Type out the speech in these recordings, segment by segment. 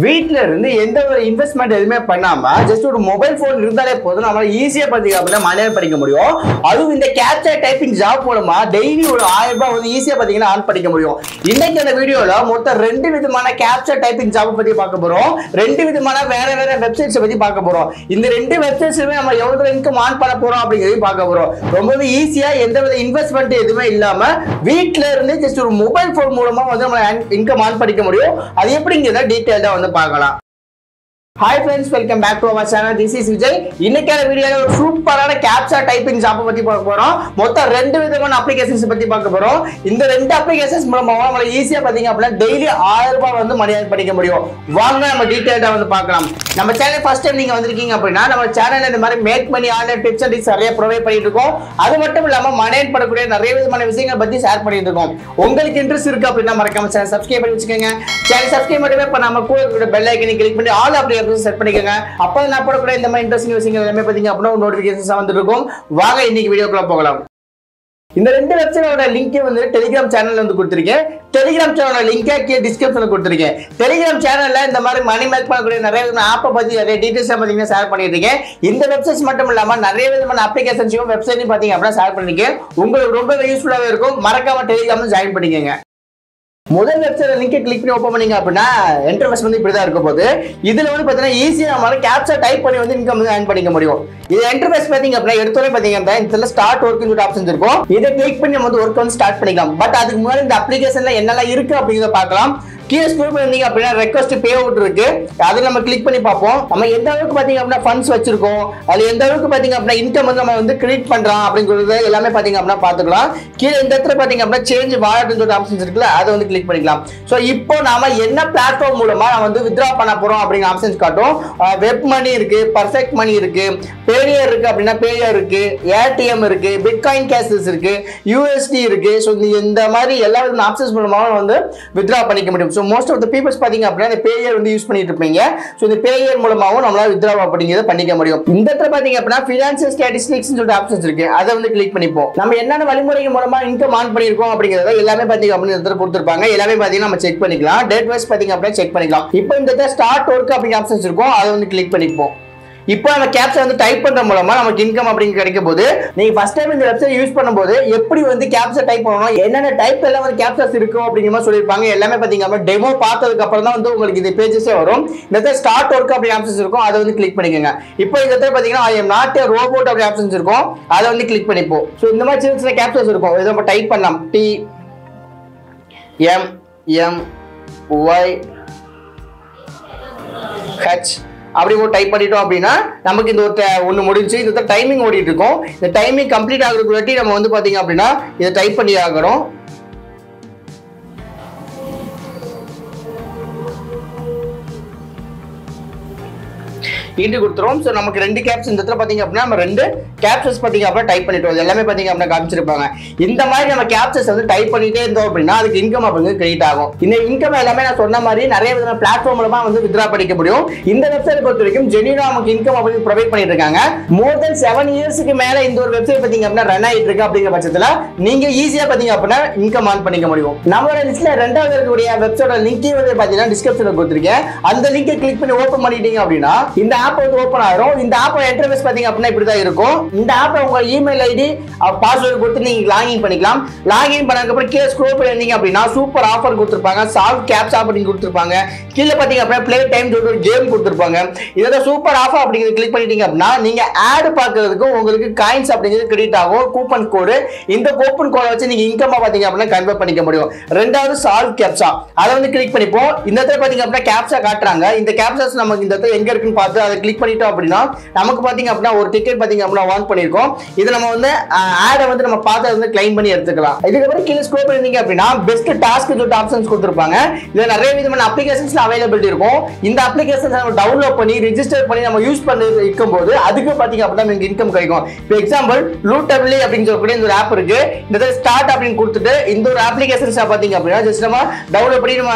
வீட்ல இருந்து எந்த ஒரு இன்வெஸ்ட்மெண்ட் எதுவுமே பண்ணாம ஜஸ்ட் ஒரு மொபைல் போன் இருந்தாலே போதும். நம்மளால ஈஸியா பாத்தீங்க அப்படின்னா மணி படிக்க முடியும். அதுவும் இந்த கேப்சர் டைப்பிங் ஜாப் மூலமா டெய்லி ஒரு ஆயிரம் ரூபாய் வந்து ஈஸியா பாத்தீங்கன்னா ஆன் படிக்க முடியும். இன்னைக்கு அந்த வீடியோல மொத்தம் ரெண்டு விதமான கேப்சர் டைப்பிங் ஜாப் பத்தி பார்க்க போறோம். ரெண்டு விதமான வேற வேற வெப்சைட்ஸ் பத்தி பார்க்க போறோம். இந்த ரெண்டு வெப்சைட்ஸுமே நம்ம எவ்வளவு இன்கம் ஆன் பண்ண போறோம் அப்படிங்கிறதையும் பார்க்க போறோம். ரொம்பவே ஈஸியா எந்த வித இன்வெஸ்ட்மெண்ட் எதுவுமே இல்லாம வீட்ல இருந்து ஜஸ்ட் ஒரு மொபைல் போன் மூலமா வந்து நம்ம இன்கம் ஆன் படிக்க முடியும். அது எப்படிங்கிறத டீட்டெயில்டா வந்து பார்க்கலாம். Hi friends welcome back to our channel this is Vijay இன்னைக்கான வீடியோல ஒரு சூப்பரான கேப்சா டைப்பிங் ஜாப் பத்தி பார்க்க போறோம். மொத்தம் ரெண்டு விதமான அப்ளிகேஷன்ஸ் பத்தி பார்க்க போறோம். இந்த ரெண்டு அப்ளிகேஷன்ஸ் மூலமாக நம்மள ஈஸியா பாத்தீங்க அப்படின்னா டெய்லி ஆயிரம் ரூபாய் வந்து மணி படிக்க முடியும். வாங்க நம்ம டீடைல்டா வந்து பார்க்கலாம். நம்ம சேனல் ஃபர்ஸ்ட் டைம் நீங்க வந்திருக்கீங்க அப்படின்னா நம்ம சேனல் இந்த மாதிரி make money online tips and நிறைய ப்ரொவைட் பண்ணிட்டு இருக்கோம். அது மட்டும் இல்லாம மணி பண்ணக்கூடிய நிறைய விதமான விஷயங்கள் பத்தி ஷேர் பண்ணிட்டு இருக்கோம். உங்களுக்கு இன்ட்ரெஸ்ட் இருக்கு அப்படின்னா மறக்காம சேனல் சப்ஸ்கிரைப் பண்ணி வச்சுக்கோங்க. சேனல் சப்ஸ்கிரைப் மட்டுமே நம்ம கூட பெல் ஐக்கனை கிளிக் பண்ணி ஆல் அப்படி செட் பண்ணிக்கோங்க. அப்போ நான் போடக்கூட இந்த மாதிரி இன்ட்ரெஸ்டிங் விஷயங்கள் எல்லாமே பார்த்தீங்க அப்படின்னா நோட்டிஃபிகேஷன் வந்துட்டு இருக்கும். வாங்க இன்னைக்கு வீடியோக்குள்ள போகலாம். இந்த ரெண்டு வெப்சைட்டோட லிங்கே வந்து டெலிகிராம் சேனல்ல வந்து கொடுத்துருக்கேன். டெலிகிராம் சேனலோட லிங்கை கீழே டிஸ்கிரிப்ஷன்ல கொடுத்துருக்கேன். டெலிகிராம் சேனல்ல இந்த மாதிரி மணி மேக் பண்ணக்கூடிய நிறைய விதமான ஆப்பை பத்தி நிறைய டீடைல்ஸ் பார்த்தீங்கன்னா ஷேர் பண்ணியிருக்கேன். இந்த வெப்சைட்ஸ் மட்டும் இல்லாம நிறைய விதமான அப்ளிகேஷன்ஸையும் வெப்சைட்டையும் பார்த்தீங்க அப்படின்னா ஷேர் பண்ணிருக்கேன் உங்களுக்கு ரொம்ப யூஸ்ஃபுல்லாகவே இருக்கும். மறக்காம டெலிகிராம் ஜாயின் பண்ணிக்கோங்க. முதல் வெப்சைட் லிங்க் கிளிக் பண்ணி ஓப்பன் பண்ணீங்க அப்படின்னா இன்டர்ஃபேஸ் வந்து இப்படி தான் இருக்க போகுது. இதுல வந்து பார்த்தீங்கன்னா ஈஸியாக நம்மளால கேப்சா டைப் பண்ணி வந்து இன்கம் வந்து ஏர்ன் பண்ணிக்க முடியும். இது இன்டர்ஃபேஸ் பார்த்தீங்க அப்படின்னா எடுத்தோடனே பார்த்தீங்கன்னா அப்படின்னா ஸ்டார்ட் ஒர்க் சொல்லிட்டு ஆப்ஷன் இருக்கும். இதை கிளிக் பண்ணி நம்ம வந்து ஒர்க் வந்து ஸ்டார்ட் பண்ணிக்கலாம். பட் அதுக்கு முன்னாடி இந்த அப்ளிகேஷன்ல என்னெல்லாம் இருக்கு அப்படிங்கிறத பார்க்கலாம். கீழே குரூப் இருந்தீங்க அப்படின்னா ரெக்வஸ்ட் பே அவுட் இருக்கு. அதை நம்ம கிளிக் பண்ணி பார்ப்போம். நம்ம எந்த அளவுக்கு பாத்தீங்க அப்படின்னா ஃபண்ட்ஸ் வச்சிருக்கோம். அதுல எந்த அளவுக்கு பாத்தீங்க அப்படின்னா இன்கம் வந்து நம்ம வந்து கிரியேட் பண்றோம் அப்படிங்கிறது எல்லாமே பாத்தீங்க அப்படின்னா பாத்துக்கலாம் கீழே இந்த இடத்துல பாத்தீங்க அப்படின்னா சேஞ்ச் வாலெட்னு சொல்லிட்டு ஆப்ஷன்ஸ் இருக்குல்ல அதை வந்து கிளிக் பண்ணிக்கலாம். ஸோ இப்போ நாம என்ன பிளாட்ஃபார்ம் மூலமா நம்ம வந்து வித்ரா பண்ண போறோம் அப்படிங்கிற ஆப்ஷன்ஸ் காட்டும். வெப் மணி இருக்கு பர்ஃபெக்ட் மணி இருக்கு பேரியர் இருக்கு அப்படின்னா பேரியர் இருக்கு ஏடிஎம் இருக்கு பிட்காயின் கேஷஸ் இருக்கு யூஎஸ்டி இருக்கு. ஸோ இந்த மாதிரி எல்லா விதமான ஆப்ஷன்ஸ் மூலமாக வந்து வித்ரா பண்ணிக்க முடியும். So most of the peoples பார்த்தீங்க அப்படின்னா இந்த பேயர் வந்து யூஸ் பண்ணிட்டு இருப்பீங்க. ஸோ இந்த பேயர் மூலமாகவும் நம்மளால் வித்ரா அப்படிங்கிறத பண்ணிக்க முடியும். இந்த இடத்துல பார்த்தீங்க அப்படின்னா ஃபினான்சியல் ஸ்டாட்டிஸ்டிக்ஸ் சொல்லிட்டு ஆப்ஷன்ஸ் இருக்கு. அதை வந்து கிளிக் பண்ணிப்போம். நம்ம என்னென்ன வழிமுறைகள் மூலமாக இன்கம் ஆன் பண்ணியிருக்கோம் அப்படிங்கிறத எல்லாமே பார்த்தீங்க அப்படின்னு இந்த இடத்துல கொடுத்துருப்பாங்க. எல்லாமே பார்த்தீங்கன்னா நம்ம செக் பண்ணிக்கலாம். டேட் வைஸ் பார்த்தீங்க அப்படின்னா செக் பண்ணிக்கலாம். இப்போ இந்த இடத்துல ஸ்டார்ட் ஒர்க் அப்படிங்கிற ஆப்ஷன்ஸ் இருக்கும். அதை வந்து கிளிக் பண்ணிப்போம். இப்போ நம்ம கேப்சா வந்து டைப் பண்ற மூலமா நமக்கு இன்கம் அப்படிங்க கிடைக்கும் போது நீங்க ஃபர்ஸ்ட் டைம் இந்த வெப்சைட் யூஸ் பண்ணும்போது எப்படி வந்து கேப்சா டைப் பண்ணணும் என்னென்ன டைப் எல்லாம் வந்து கேப்சாஸ் இருக்கும் அப்படிங்கிற மாதிரி சொல்லியிருப்பாங்க. எல்லாமே பாத்தீங்கன்னா டெமோ பார்த்ததுக்கு அப்புறம் தான் வந்து உங்களுக்கு இந்த பேஜஸே வரும். இந்த இடத்துல ஸ்டார்ட் ஒர்க் அப்படி ஆப்ஷன்ஸ் இருக்கும். அதை வந்து கிளிக் பண்ணிக்கோங்க. இப்போ இந்த இடத்துல பாத்தீங்கன்னா ஐ எம் நாட் ரோபோட் அப்படி ஆப்ஷன்ஸ் இருக்கும். அதை வந்து கிளிக் பண்ணிப்போம். ஸோ இந்த மாதிரி சின்ன சின்ன கேப்சாஸ் இருக்கும். இதை நம்ம டைப் பண்ணலாம். T M M Y H அப்படி ஒரு டைப் பண்ணிட்டோம் அப்படின்னா நமக்கு இந்த ஒரு ஒன்று முடிஞ்சு இந்த டைமிங் ஓடிட்டு இருக்கும். இந்த டைமிங் கம்ப்ளீட் ஆகுறதுக்கு நம்ம வந்து பார்த்தீங்க அப்படின்னா இதை டைப் பண்ணி ஆகிறோம் இன்ட்டு கொடுத்துருவோம். ஸோ நமக்கு ரெண்டு கேப்ஸ் இந்த இடத்துல பார்த்தீங்க அப்படின்னா நம்ம ரெண்டு கேப்சஸ் பார்த்தீங்க அப்படின்னா டைப் பண்ணிட்டு இது எல்லாமே பார்த்தீங்க அப்படின்னா காமிச்சிருப்பாங்க. இந்த மாதிரி நம்ம கேப்சஸ் வந்து டைப் பண்ணிட்டே இருந்தோம் அப்படின்னா அதுக்கு இன்கம் அப்படிங்கிறது கிரியேட் ஆகும். இந்த இன்கம் எல்லாமே நான் சொன்ன மாதிரி நிறைய விதமான பிளாட்ஃபார்ம் மூலமா வந்து வித்ரா படிக்க முடியும். இந்த வெப்சைட் பொறுத்த வரைக்கும் ஜெனியூனா நமக்கு இன்கம் அப்படின்னு ப்ரொவைட் பண்ணிட்டு இருக்காங்க. மோர் தென் செவன் இயர்ஸ்க்கு மேல இந்த ஒரு வெப்சைட் பார்த்தீங்க அப்படின்னா ரன் ஆகிட்டு இருக்கு அப்படிங்கிற பட்சத்தில் நீங்க ஈஸியா பார்த்தீங்க அப்படின்னா இன்கம் ஆன் பண்ணிக்க முடியும். நம்மளோட லிஸ்ட்ல ரெண்டாவது இருக்கக்கூடிய வெப்சைட்டோட லிங்க் வந்து பார்த்தீங்கன்னா டிஸ்கிரிப்ஷனில் கொடுத்துருக்கேன். அந்த லிங்கை கிளிக் பண்ணி ஓப்பன் பண்ணிட்டீங்க அப்படின்னா இந்த ஆப் வந்து ஓப்பன் ஆயிரும். இந்த ஆப் இன்டர்ஃபேஸ் பாத்தீங்க அப்படின்னா இப்படி தான் இருக்கும். இந்த ஆப்பை உங்க இமெயில் ஐடி பாஸ்வேர்டு கொடுத்து நீங்க லாகின் பண்ணிக்கலாம். லாகின் பண்ணதுக்கு அப்புறம் கீழே ஸ்க்ரோல் பண்ணிருந்தீங்க அப்படின்னா சூப்பர் ஆஃபர் கொடுத்துருப்பாங்க. சால்வ் கேப்ஸ் அப்படின்னு கொடுத்துருப்பாங்க. கீழே பாத்தீங்க அப்படின்னா பிளே டைம் சொல்லிட்டு ஒரு கேம் கொடுத்துருப்பாங்க. இதோட சூப்பர் ஆஃபர் அப்படிங்கிறது கிளிக் பண்ணிட்டீங்க அப்படின்னா நீங்க ஆட் பார்க்கறதுக்கு உங்களுக்கு காயின்ஸ் அப்படிங்கிறது கிரெடிட் ஆகும். கூப்பன் கோடு இந்த கூப்பன் கோடை வச்சு நீங்க இன்கம் பாத்தீங்க அப்படின்னா கன்வெர்ட் பண்ணிக்க முடியும். ரெண்டாவது சால்வ் கேப்சா அதை வந்து கிளிக் பண்ணிப்போம். இந்த இடத்துல பாத்தீங்க அப்படின்னா கேப்சா காட்டுறாங்க. இந்த கேப்சாஸ் நமக்கு இந்த இடத்துல எங்க இருக்குன்னு பார்த்து அதை கிளிக் பண்ணிட்டோம் அப்படின்னா நமக்கு பார்த்தீங்க அப்படின்னா ஒரு டிக்கெட் பார்த்தீங்க அப்படின்னா வான் பண்ணிருக்கோம். இது நம்ம வந்து ஆடை வந்து நம்ம பார்த்து வந்து கிளைம் பண்ணி எடுத்துக்கலாம். இதுக்கப்புறம் கீழே ஸ்க்ரோல் பண்ணிருந்தீங்க அப்படின்னா பெஸ்ட் டாஸ்க் சொல்லிட்டு ஆப்ஷன்ஸ் கொடுத்துருப்பாங்க. இதில் நிறைய விதமான அப்ளிகேஷன்ஸ் அவைலபிலிட்டி இருக்கும். இந்த அப்ளிகேஷன்ஸ் நம்ம டவுன்லோட் பண்ணி ரிஜிஸ்டர் பண்ணி நம்ம யூஸ் பண்ணி இருக்கும்போது அதுக்கு பார்த்தீங்க அப்படின்னா நமக்கு இன்கம் கிடைக்கும். இப்போ எக்ஸாம்பிள் லூட்டபிளி அப்படின்னு சொல்லக்கூடிய இந்த ஒரு ஆப் இருக்கு. இந்த ஸ்டார்ட் அப்படின்னு கொடுத்துட்டு இந்த ஒரு அப்ளிகேஷன்ஸ் பார்த்தீங்க அப்படின்னா ஜஸ்ட் நம்ம டவுன்லோட் பண்ணி நம்ம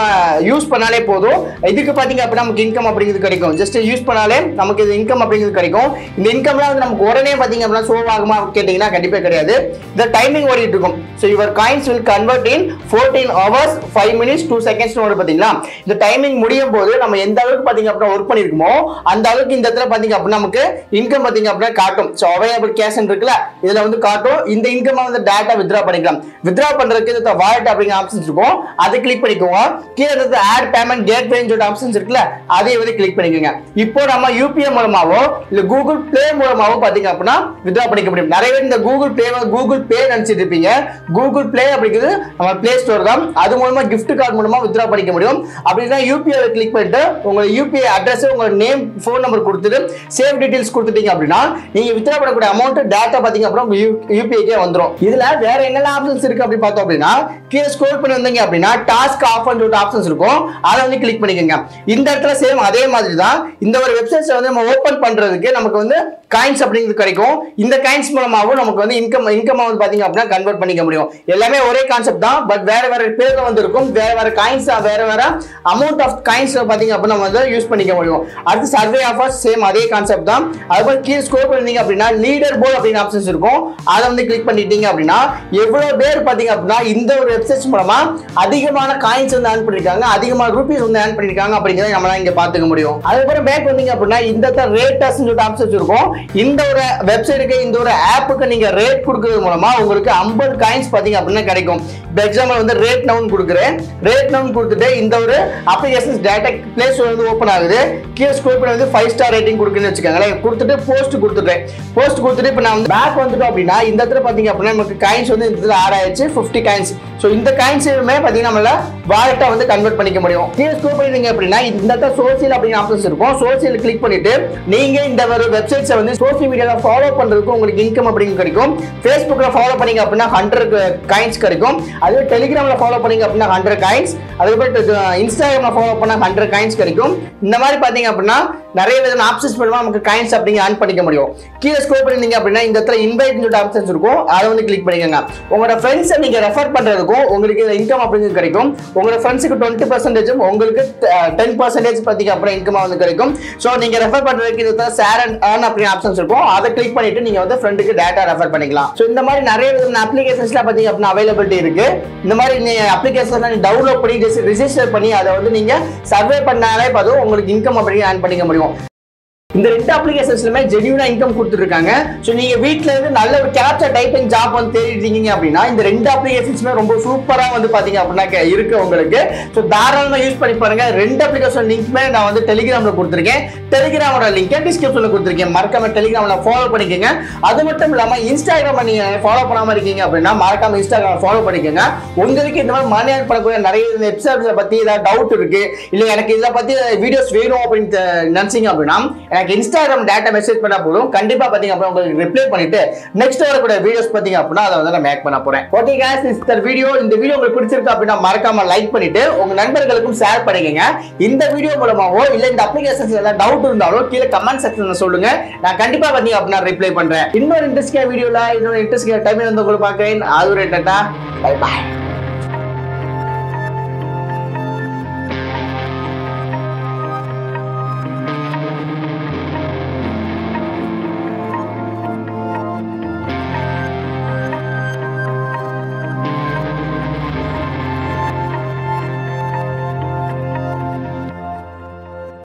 யூஸ் பண்ணாலே போதும். இதுக்கு பார்த்தீங்க அப்படின்னா நமக்கு இன்கம் அப்படிங்கிறது கிடைக்கும். ஜஸ்ட் யூஸ் பண்ணாலே நமக்கு இது இன்கம் அப்படிங்கிறது கிடைக்கும். இந்த இன்கம்லாம் வந்து நமக்கு உடனே பார்த்தீங்க அப்படின்னா சோவ் ஆகுமா கேட்டிங்கன்னா கண்டிப்பாக கிடையாது. இந்த டைமிங் ஓடிட்டு இருக்கும். So your coins will convert in fourteen hours five minutes two seconds ஒரு பார்த்தீங்கன்னா இந்த டைமிங் முடியும் போது நம்ம எந்த அளவுக்கு பார்த்தீங்க அப்படின்னா ஒர்க் பண்ணியிருக்கோமோ அந்த அளவுக்கு இந்த இடத்துல பார்த்தீங்க அப்படின்னா நமக்கு இன்கம் பார்த்தீங்க அப்படின்னா காட்டும். ஸோ அவைலபிள் கேஷ் இருக்குல்ல இதில் வந்து காட்டும். இந்த இன்கம் வந்து டேட்டா வித்ரா பண்ணிக்கலாம். வித்ரா பண்ணுறதுக்கு இந்த வாலெட் அப்படிங்கிற ஆப்ஷன்ஸ் இருக்கும். அதை கிளிக் பண்ணிக்கோங்க. கீழே இருந்து ஆட் பேமெண்ட் கேட் பேன்னு சொல்லிட்டு ஆப்ஷன்ஸ் இருக்குல்ல அதையும் வந்து கிளிக் பண்ணிக்கோங்க. இப்போ நம்ம யூபிஐ மூலமாவோ இல்ல கூகுள் பிளே மூலமாவோ பாத்தீங்க அப்படின்னா வித்ரா பண்ணிக்க முடியும். நிறைய பேர் இந்த கூகுள் பிளே கூகுள் பே நினைச்சிட்டு இருப்பீங்க. கூகுள் பிளே அப்படிங்கிறது நம்ம பிளே ஸ்டோர் தான். அது மூலமா கிஃப்ட் கார்டு மூலமா வித்ரா பண்ணிக்க முடியும். அப்படின்னா யூபிஐ கிளிக் பண்ணிட்டு உங்க யூபிஐ அட்ரஸ் உங்க நேம் ஃபோன் நம்பர் கொடுத்துட்டு சேவ் டீடைல்ஸ் கொடுத்துட்டீங்க அப்படின்னா நீங்க வித்ரா பண்ணக்கூடிய அமௌண்ட் டேட்டா பாத்தீங்க அப்புறம் யூபிஐக்கே வந்துடும் இதுல வேற என்னெல்லாம் ஆப்ஷன்ஸ் இருக்கு அப்படி பார்த்தோம் அப்படின்னா கீழே ஸ்க்ரோல் பண்ணி வந்தீங்க அப்படின்னா டாஸ்க் ஆஃப் ஆப்ஷன்ஸ் இருக்கும். அதை வந்து கிளிக் பண்ணிக்கோங்க. இந்த இடத்துல சேம் அதே மாதிரி தான் இந்த ஒரு வெப்சைட் காயின்ஸை வந்து நம்ம ஓப்பன் பண்ணுறதுக்கு நமக்கு வந்து காயின்ஸ் அப்படிங்கிறது கிடைக்கும். இந்த காயின்ஸ் மூலமாகவும் நமக்கு வந்து இன்கம் இன்கம் வந்து பார்த்தீங்க அப்படின்னா கன்வெர்ட் பண்ணிக்க முடியும். எல்லாமே ஒரே கான்செப்ட் தான். பட் வேற வேற பேர்ல வந்து இருக்கும். வேற வேற காயின்ஸ் வேற வேற அமௌண்ட் ஆஃப் காயின்ஸ் பார்த்தீங்க அப்படின்னா நம்ம வந்து யூஸ் பண்ணிக்க முடியும். அடுத்து சர்வே ஆஃபர்ஸ் சேம் அதே கான்செப்ட் தான். அதுபோல் கீழே ஸ்கோர் பண்ணிங்க அப்படின்னா லீடர் போர்டு அப்படின்னு ஆப்ஷன்ஸ் இருக்கும். அதை வந்து கிளிக் பண்ணிட்டீங்க அப்படின்னா எவ்வளோ பேர் பார்த்தீங்க அப்படின்னா இந்த ஒரு வெப்சைட்ஸ் மூலமா அதிகமான காயின்ஸ் வந்து ஏர்ன் பண்ணியிருக்காங்க அதிகமான ரூபீஸ் வந்து ஏர்ன் பண்ணியிருக்காங்க அப்படிங்கிறத நம்மளால இங்கே பார்த்துக்க முடியும். அதுக்கப்புறம் பேக் வந்தீங்க அப்படின்னா இந்த ரேட்டர்ஸ் சொல்லிட்டு ஆப்ஸ் வச்சிருக்கோம். இந்த ஒரு வெப்சைட்டுக்கு இந்த ஒரு ஆப்புக்கு நீங்க ரேட் கொடுக்கறது மூலமா உங்களுக்கு 50 காயின்ஸ் பாத்தீங்க அப்படின்னா கிடைக்கும். இப்போ எக்ஸாம்பிள் வந்து ரேட் நவுன் கொடுக்குறேன். ரேட் நவுன் கொடுத்துட்டு இந்த ஒரு அப்ளிகேஷன்ஸ் டேட்டா பிளே ஸ்டோர் வந்து ஓப்பன் ஆகுது. கீழே ஸ்கோர் பண்ணி வந்து ஃபைவ் ஸ்டார் ரேட்டிங் கொடுக்குன்னு வச்சுக்கோங்களேன். கொடுத்துட்டு போஸ்ட் கொடுத்துட்டேன். போஸ்ட் கொடுத்துட்டு இப்போ நான் வந்து பேக் வந்துட்டோம் அப்படின்னா இந்த இடத்துல பாத்தீங்க அப்படின்னா நமக்கு காயின்ஸ் வந்து இந்த இடத்துல ஆட் ஆயிடுச்சு. ஃபிஃப்டி காயின்ஸ் ஸோ இந்த காயின்ஸுமே பார்த்தீங்கன்னா நம்மள வாலெட்டாக வந்து கன்வெர்ட் பண்ணிக்க முடியும். கீழே ஸ்கோர் பண்ணிட்டீங்க அப்படின்னா இந்த இடத்துல சோசியல் அப்படிங்கிற ஆப்ஷன்ஸ் இருக்கும். சோசியல் கிளிக் பண்ணிட்டு நீங்க இந்த ஒரு வெப்சைட்ஸை வந்து சோசியல் மீடியாவில் ஃபாலோ பண்றதுக்கு உங்களுக்கு இன்கம் அப்படிங்க கிடைக்கும். ஃபேஸ்புக்கில் ஃபாலோ பண்ணீங்க அப்படின்னா ஹண்ட்ரட் காயின்ஸ் கிடைக்கும். அதுவே டெலிகிராமில் ஃபாலோ பண்ணீங்க அப்படின்னா ஹண்ட்ரட் காயின்ஸ் அதுக்கப்புறம் இன்ஸ்டாகிராமில் ஃபாலோ பண்ண ஹண்ட்ரட் காயின்ஸ் கிடைக்கும். இந்த மாதிரி பார்த்தீங்க அப்படின்னா நிறைய விதமான ஆப்ஷன்ஸ் மூலமா நமக்கு காயின்ஸ் அப்படிங்க ஆன் பண்ணிக்க முடியும். கீழே ஸ்க்ரோல் பண்ணிருந்தீங்க அப்படின்னா இந்த இடத்துல இன்வைட் சொல்லிட்டு ஆப்ஷன்ஸ் இருக்கும். அதை வந்து கிளிக் பண்ணிக்கோங்க. உங்களோட ஃப்ரெண்ட்ஸை நீங்க ரெஃபர் பண்றதுக்கும் உங்களுக்கு இன்கம் அப்படிங்கிறது கிடைக்கும். உங்களோட ஃப்ரெண்ட்ஸுக்கு டுவெண்ட்டி பர்சன்டேஜும் உங்களுக்கு டென் பர்சன்டேஜ் பார்த்தீங்க அப்புறம் இன்கம் வந்து கிடைக்கும். ஸோ நீங்க ரெஃபர் பண்றதுக்கு இந்த ஷேர் அண்ட் ஏர்ன் அப்படின்னு ஆப்ஷன்ஸ் இருக்கும். அதை கிளிக் பண்ணிட்டு நீங்க வந்து ஃப்ரெண்டுக்கு டேட்டா ரெஃபர் பண்ணிக்கலாம். ஸோ இந்த மாதிரி நிறைய விதமான அப்ளிகேஷன்ஸ்லாம் பார்த்தீங்க அப்படின்னா அவைலபிலிட்டி இருக்கு. இந்த மாதிரி நீ அப்ளிகேஷன் டவுன்லோட் பண்ணி ரிஜிஸ்டர் பண்ணி அதை வந்து நீங்க சர்வே பண்ணாலே பார்த்து உங்களுக்கு இன்கம் அப்படிங்க ஏர்ன் பண்ணிக்க முடியும். இருக்கணும் இந்த ரெண்டு அப்ளிகேஷன்ஸ்லுமே ஜென்யூனா இன்கம் கொடுத்துருக்காங்க ஸோ நீங்க வீட்டில இருந்து நல்ல ஒரு கேப்சர் டைப்பிங் ஜாப் வந்து தேடிட்டீங்க அப்படின்னா இந்த ரெண்டு அப்ளிகேஷன்ஸுமே ரொம்ப சூப்பரா வந்து பாத்தீங்க அப்படின்னா இருக்கு உங்களுக்கு. ஸோ தாராளமாக யூஸ் பண்ணி பாருங்க. ரெண்டு அப்ளிகேஷன் லிங்க்மே நான் வந்து டெலிகிராம்ல கொடுத்துருக்கேன். டெலிகிராமோட லிங்க் டிஸ்கிரிப்ஷன்ல கொடுத்துருக்கேன். மறக்காம டெலிகிராம்ல ஃபாலோ பண்ணிக்கோங்க. அது மட்டும் இல்லாம இன்ஸ்டாகிராம் நீங்க ஃபாலோ பண்ணாம இருக்கீங்க அப்படின்னா மறக்காம இன்ஸ்டாகிராம் ஃபாலோ பண்ணிக்கோங்க. உங்களுக்கு இந்த மாதிரி மணி ஏர்ன் பண்ணக்கூடிய நிறைய வெப்சைட்ஸை பத்தி ஏதாவது டவுட் இருக்கு இல்லை எனக்கு இதை பத்தி வீடியோஸ் வேணும் அப்படின்னு நினைச்சீங்க அப்படின்னா எனக்கு இன்ஸ்டாகிராம் டேட்டா மெசேஜ் பண்ணா போதும். கண்டிப்பா பாத்தீங்க அப்படின்னா உங்களுக்கு ரிப்ளை பண்ணிட்டு நெக்ஸ்ட் வரக்கூடிய வீடியோஸ் பாத்தீங்க அப்படின்னா அதை வந்து நான் மேக் பண்ண போறேன். ஓகே கேஸ் இந்த வீடியோ இந்த வீடியோ உங்களுக்கு பிடிச்சிருக்கு அப்படின்னா மறக்காம லைக் பண்ணிட்டு உங்க நண்பர்களுக்கும் ஷேர் பண்ணிக்கங்க. இந்த வீடியோ மூலமாவோ இல்ல இந்த அப்ளிகேஷன்ஸ் எல்லாம் டவுட் இருந்தாலும் கீழே கமெண்ட் செக்ஷன்ல சொல்லுங்க. நான் கண்டிப்பா பாத்தீங்க அப்படின்னா ரிப்ளை பண்றேன். இன்னொரு இன்ட்ரெஸ்டிங் வீடியோல இன்னொரு இன்ட்ரெஸ்டிங் டைம் வந்து உங்களுக்கு பார்க்கிறேன். அது ஒரு பை பாய்